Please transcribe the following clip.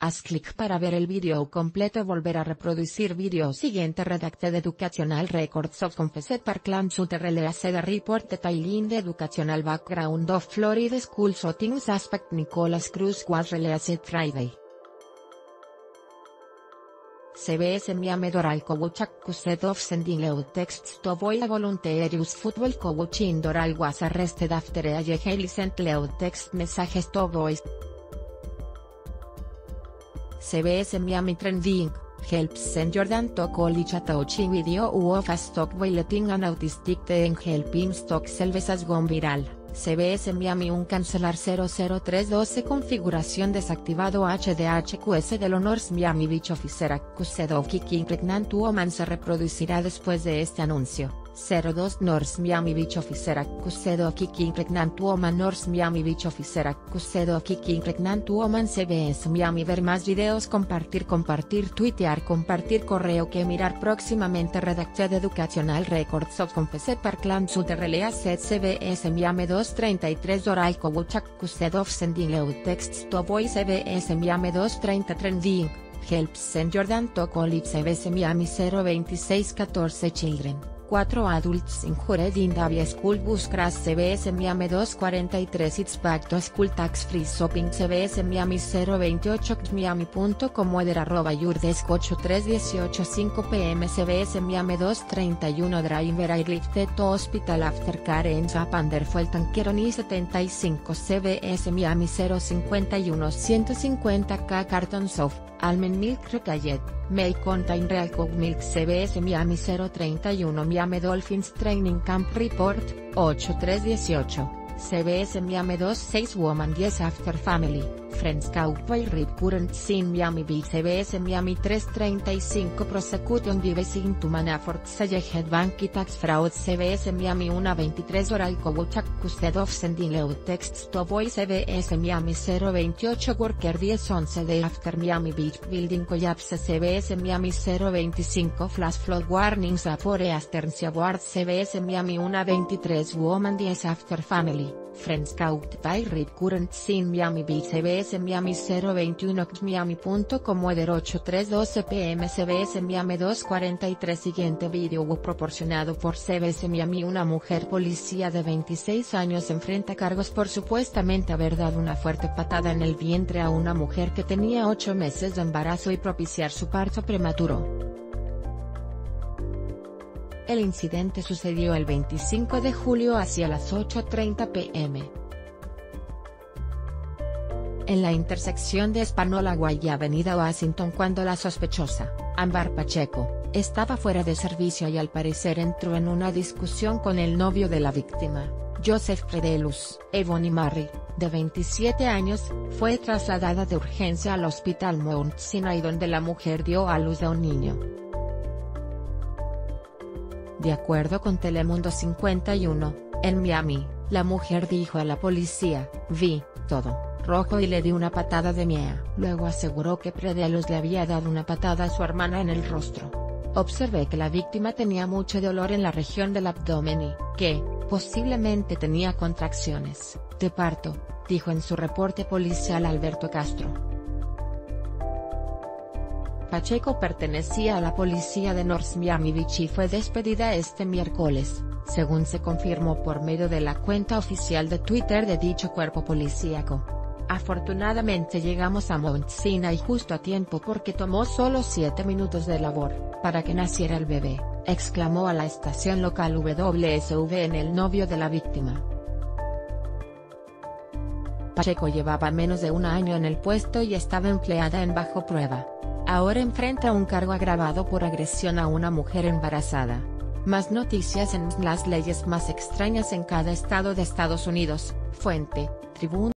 Haz clic para ver el vídeo completo volver a reproducir vídeo siguiente Redacted Educational Records of Confessed Parkland Sutter Released Report Detailing the Educational Background of Florida School Shootings Aspect Nicholas Cruz was released Friday. CBS Miami Doral coach accused of sending out texts to avoid a voluntarious football coach in Doral was arrested after a Haley sent loud text messages to boys. CBS Miami Trending, helps send Jordan to college a touching video of a stock letting an autistic teen helping stock selvesas gone viral. CBS Miami un cancelar 00312 configuración desactivado HDHQS del Honors Miami Beach Officer accused of kicking pregnant woman se reproducirá después de este anuncio. 02 North Miami Beach Officer accused of kicking pregnant woman North Miami Beach Officer accused of kicking pregnant woman CBS Miami Ver más videos compartir compartir tuitear compartir correo que mirar próximamente Redacted Educational Records of Confessed Parkland Sutter Set CBS Miami 233 Doral Coach accused of sending out texts to boy CBS Miami 230 Trending, helps send Jordan to college CBS Miami 02614 Children. 4 adults injured in Davia School Bus Crash CBS Miami 243 It's back to school tax free shopping CBS Miami 028 Miami.com weather arroba yurdesk 8318 5 pm CBS Miami 231 driver airlifted to hospital after car ends up under fuel tanker 75 CBS Miami 051 150k cartons of Almond Milk Recayet, May Contain Real Coke Milk CBS Miami 031 Miami Dolphins Training Camp Report, 8318. CBS Miami 26 Woman 10 After Family, Friends Cowboy Rip Current Scene Miami Beach CBS Miami 335 Prosecution Divesing to Manafort Sayehead Banky Tax Fraud CBS Miami 123 Oral Coach Accused of Sending Out Texts to Boy CBS Miami 028 Worker 1011 Day After Miami Beach Building Collapse CBS Miami 025 Flash Flood Warnings Afore Asterns Awards CBS Miami 123 Woman 10 After Family Friends Caught by Rip Current Scene Miami Beach CBS Miami 021 Miami.com Weather 8312 pm CBS Miami 243 Siguiente video proporcionado por CBS Miami Una mujer policía de 26 años enfrenta cargos por supuestamente haber dado una fuerte patada en el vientre a una mujer que tenía 8 meses de embarazo y propiciar su parto prematuro. El incidente sucedió el 25 de julio hacia las 8.30 pm. En la intersección de Espanola y Avenida Washington cuando la sospechosa, Ambar Pacheco, estaba fuera de servicio y al parecer entró en una discusión con el novio de la víctima, Joseph Fredelus. Evony Marry, de 27 años, fue trasladada de urgencia al hospital Mount Sinai donde la mujer dio a luz a un niño. De acuerdo con Telemundo 51, en Miami, la mujer dijo a la policía, vi, todo, rojo y le di una patada de mía. Luego aseguró que Predelus le había dado una patada a su hermana en el rostro. Observé que la víctima tenía mucho dolor en la región del abdomen y, que, posiblemente tenía contracciones, de parto, dijo en su reporte policial Alberto Castro. Pacheco pertenecía a la policía de North Miami Beach y fue despedida este miércoles, según se confirmó por medio de la cuenta oficial de Twitter de dicho cuerpo policíaco. Afortunadamente llegamos a Mount Sinai justo a tiempo porque tomó solo 7 minutos de labor, para que naciera el bebé, exclamó a la estación local WSV en el novio de la víctima. Pacheco llevaba menos de un año en el puesto y estaba empleada en bajo prueba ahora enfrenta un cargo agravado por agresión a una mujer embarazada. Más noticias en las leyes más extrañas en cada estado de Estados Unidos, fuente, Tribune.